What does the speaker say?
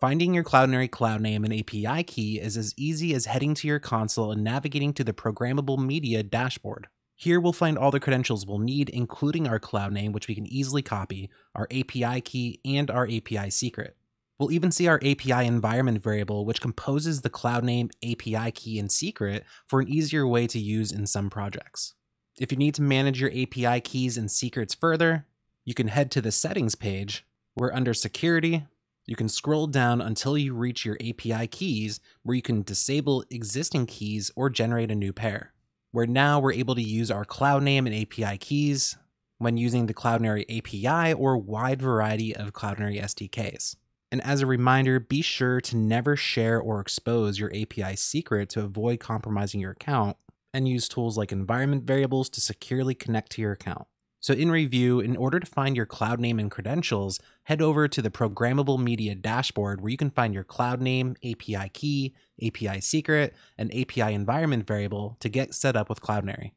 Finding your Cloudinary cloud name and API key is as easy as heading to your console and navigating to the Programmable Media dashboard. Here we'll find all the credentials we'll need, including our cloud name, which we can easily copy, our API key, and our API secret. We'll even see our API environment variable, which composes the cloud name, API key, and secret for an easier way to use in some projects. If you need to manage your API keys and secrets further, you can head to the settings page, where under security, you can scroll down until you reach your API keys, where you can disable existing keys or generate a new pair. Where now we're able to use our cloud name and API keys when using the Cloudinary API or wide variety of Cloudinary SDKs. And as a reminder, be sure to never share or expose your API secret to avoid compromising your account, and use tools like environment variables to securely connect to your account. So, in review, in order to find your cloud name and credentials, head over to the Programmable Media dashboard where you can find your cloud name, API key, API secret, and API environment variable to get set up with Cloudinary.